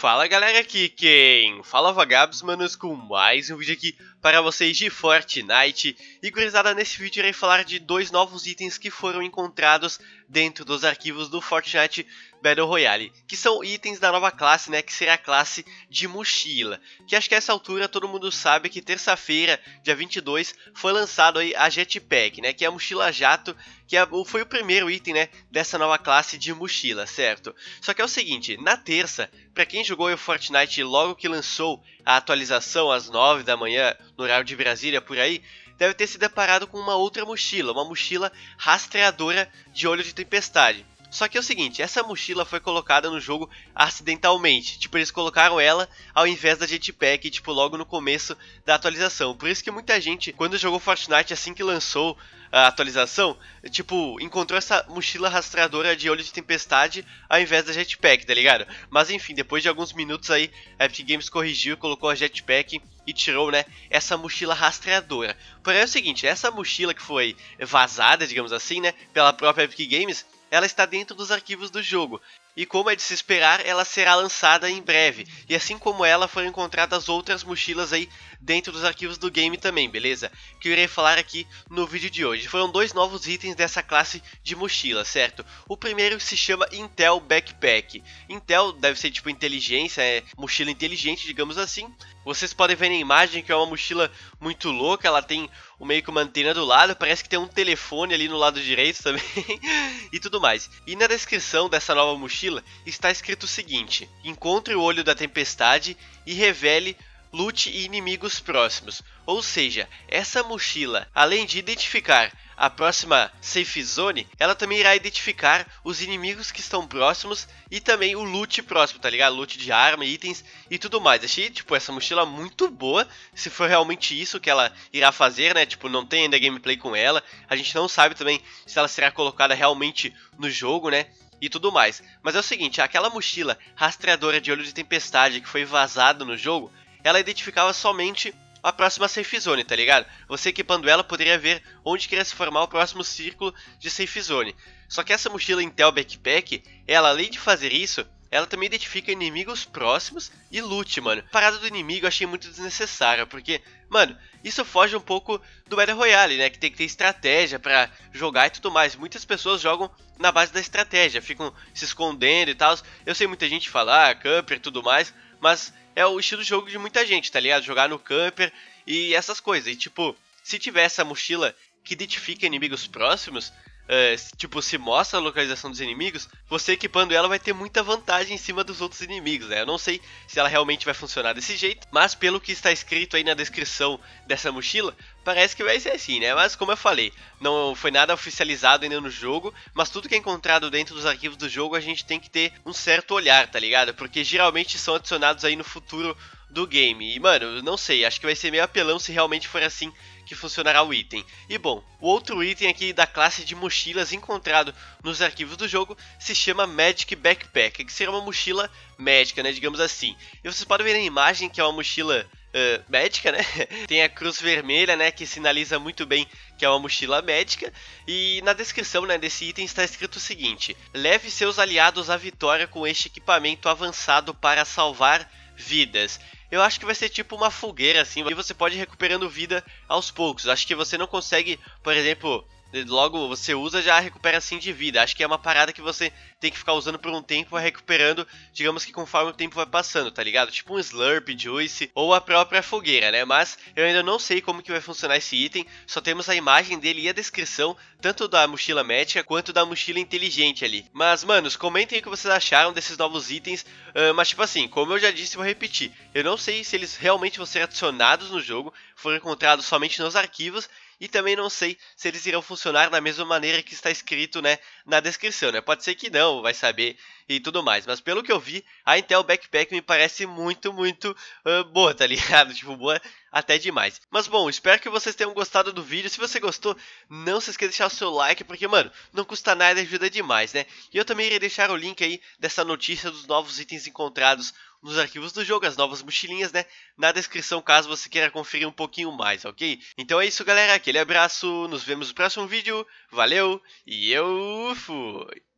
Fala galera, aqui quem? Fala Vagabos, manos, com mais um vídeo aqui para vocês de Fortnite. E gurizada, nesse vídeo irei falar de dois novos itens que foram encontrados dentro dos arquivos do Fortnite Battle Royale Que são itens da nova classe, né, que será a classe de mochila Que acho que a essa altura todo mundo sabe que terça-feira, dia 22, foi lançado aí a Jetpack, né Que é a mochila jato, que é, foi o primeiro item, né, dessa nova classe de mochila, certo? Só que é o seguinte, na terça, para quem jogou o Fortnite logo que lançou a atualização às 9 da manhã no horário de Brasília por aí, deve ter se deparado com uma outra mochila, uma mochila rastreadora de olho de tempestade. Só que é o seguinte, essa mochila foi colocada no jogo acidentalmente. Tipo, eles colocaram ela ao invés da jetpack, tipo, logo no começo da atualização. Por isso que muita gente, quando jogou Fortnite assim que lançou a atualização, tipo, encontrou essa mochila rastreadora de olho de tempestade ao invés da jetpack, tá ligado? Mas enfim, depois de alguns minutos aí, a Epic Games corrigiu, colocou a jetpack e tirou, né, essa mochila rastreadora. Porém é o seguinte, essa mochila que foi vazada, digamos assim, né, pela própria Epic Games, ela está dentro dos arquivos do jogo. E como é de se esperar, ela será lançada em breve. E assim como ela, foram encontradas outras mochilas aí dentro dos arquivos do game também, beleza? Que eu irei falar aqui no vídeo de hoje. Foram dois novos itens dessa classe de mochila, certo? O primeiro se chama Intel Backpack. Intel deve ser tipo inteligência, é mochila inteligente, digamos assim. Vocês podem ver na imagem que é uma mochila muito louca, ela tem o meio que uma antena do lado, parece que tem um telefone ali no lado direito também e tudo mais. E na descrição dessa nova mochila está escrito o seguinte: Encontre o olho da tempestade e revele lute inimigos próximos. Ou seja, essa mochila, além de identificar a próxima safe zone, ela também irá identificar os inimigos que estão próximos e também o loot próximo, tá ligado? Loot de arma, itens e tudo mais. Achei, tipo, essa mochila muito boa, se for realmente isso que ela irá fazer, né? Tipo, não tem ainda gameplay com ela. A gente não sabe também se ela será colocada realmente no jogo, né? e tudo mais. Mas é o seguinte, aquela mochila rastreadora de olho de tempestade que foi vazada no jogo, ela identificava somente a próxima safe zone, tá ligado? Você equipando ela poderia ver onde queria se formar o próximo círculo de safe zone. Só que essa mochila Intel Backpack, ela além de fazer isso, ela também identifica inimigos próximos e loot, mano. A parada do inimigo eu achei muito desnecessária, porque, mano, isso foge um pouco do Battle Royale, né? Que tem que ter estratégia para jogar e tudo mais. Muitas pessoas jogam na base da estratégia, ficam se escondendo e tal. Eu sei muita gente falar, camper e tudo mais, mas é o estilo de jogo de muita gente, tá ligado? Jogar no camper e essas coisas. E tipo, se tiver essa mochila que identifica inimigos próximos, uh, tipo, se mostra a localização dos inimigos, você equipando ela vai ter muita vantagem em cima dos outros inimigos, né? Eu não sei se ela realmente vai funcionar desse jeito, mas pelo que está escrito aí na descrição dessa mochila, parece que vai ser assim, né? Mas como eu falei, não foi nada oficializado ainda no jogo, mas tudo que é encontrado dentro dos arquivos do jogo a gente tem que ter um certo olhar, tá ligado? Porque geralmente são adicionados aí no futuro do game. E mano, não sei, acho que vai ser meio apelão se realmente for assim que funcionará o item. E bom, o outro item aqui da classe de mochilas encontrado nos arquivos do jogo se chama Magic Backpack, que será uma mochila médica, né, digamos assim. E vocês podem ver na imagem que é uma mochila Uh, médica, né? Tem a cruz vermelha, né, que sinaliza muito bem que é uma mochila médica. E na descrição, né, desse item está escrito o seguinte: leve seus aliados à vitória com este equipamento avançado para salvar vidas. Eu acho que vai ser tipo uma fogueira assim, e você pode ir recuperando vida aos poucos. Acho que você não consegue, por exemplo, logo você usa já recupera assim de vida. Acho que é uma parada que você tem que ficar usando por um tempo recuperando, digamos que conforme o tempo vai passando, tá ligado? Tipo um Slurp, Juice ou a própria fogueira, né? Mas eu ainda não sei como que vai funcionar esse item, só temos a imagem dele e a descrição, tanto da mochila médica quanto da mochila inteligente ali. Mas, manos, comentem o que vocês acharam desses novos itens, uh, mas tipo assim, como eu já disse, vou repetir, eu não sei se eles realmente vão ser adicionados no jogo, foram encontrados somente nos arquivos, e também não sei se eles irão funcionar da mesma maneira que está escrito, né, na descrição, né? Pode ser que não, vai saber e tudo mais. Mas pelo que eu vi, a Intel Backpack me parece muito, muito uh, boa, tá ligado? Tipo, boa até demais. Mas bom, espero que vocês tenham gostado do vídeo. Se você gostou, não se esqueça de deixar o seu like, porque, mano, não custa nada e ajuda demais, né? E eu também irei deixar o link aí dessa notícia dos novos itens encontrados nos arquivos do jogo, as novas mochilinhas, né? Na descrição, caso você queira conferir um pouquinho mais, ok? Então é isso, galera. Aquele abraço. Nos vemos no próximo vídeo. Valeu e eu fui!